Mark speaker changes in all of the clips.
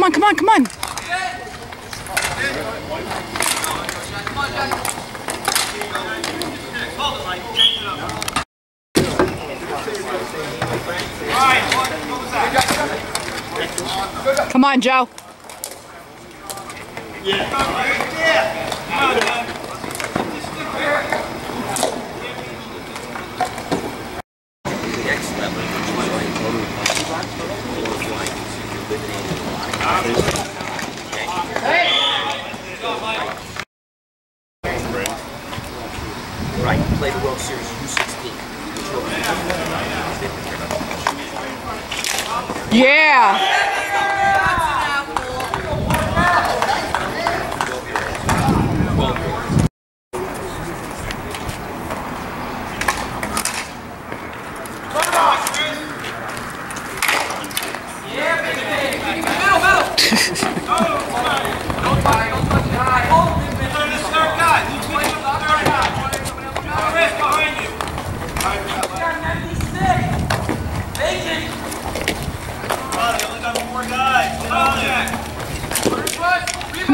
Speaker 1: Come on, come on, come on. Come on, Joe. Right, Yeah.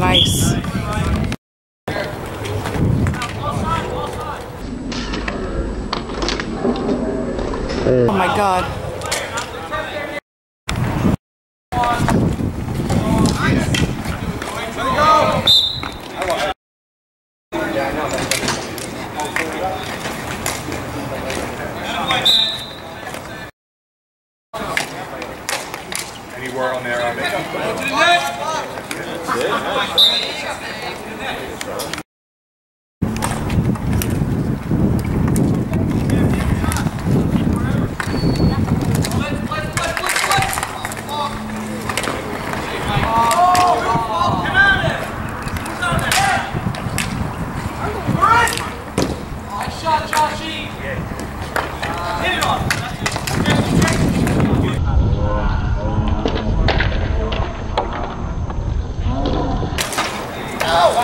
Speaker 1: Nice. Oh my god word on
Speaker 2: there on it?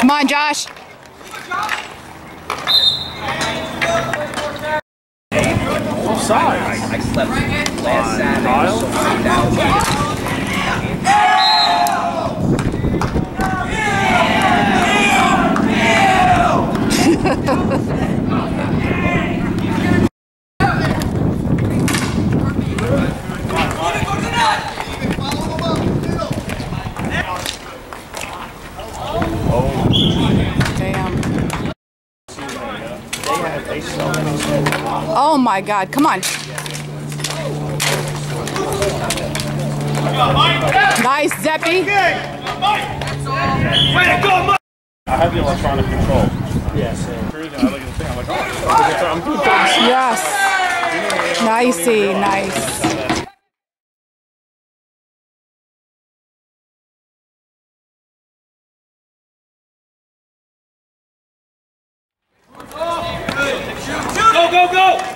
Speaker 1: Come on, Josh.
Speaker 2: I
Speaker 3: slept last Saturday, so I'm down.
Speaker 1: Damn. Oh my god, come on. Nice, Zeppy. I
Speaker 2: have the electronic control. Yes.
Speaker 1: Yes. Nicey, nice. Go, go, go!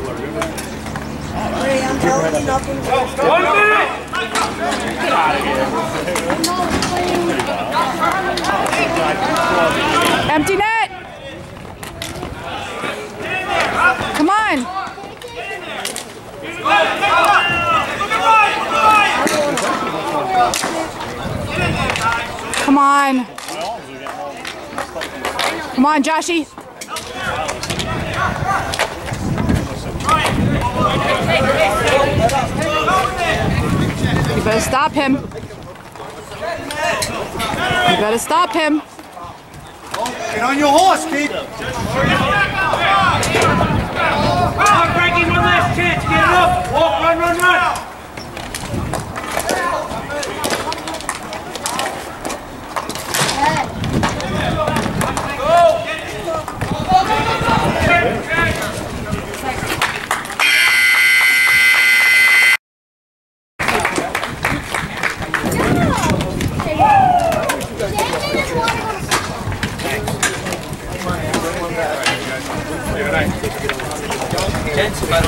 Speaker 2: Ray, I'm telling you nothing's One minute!
Speaker 1: Empty net. Come on. Come on. Come on, Joshy. You better stop him. You better stop him. Get
Speaker 2: on your horse, kid. Come on,
Speaker 1: Frankie, one last chance. Get up. Walk, run, run, run. Gentlemen,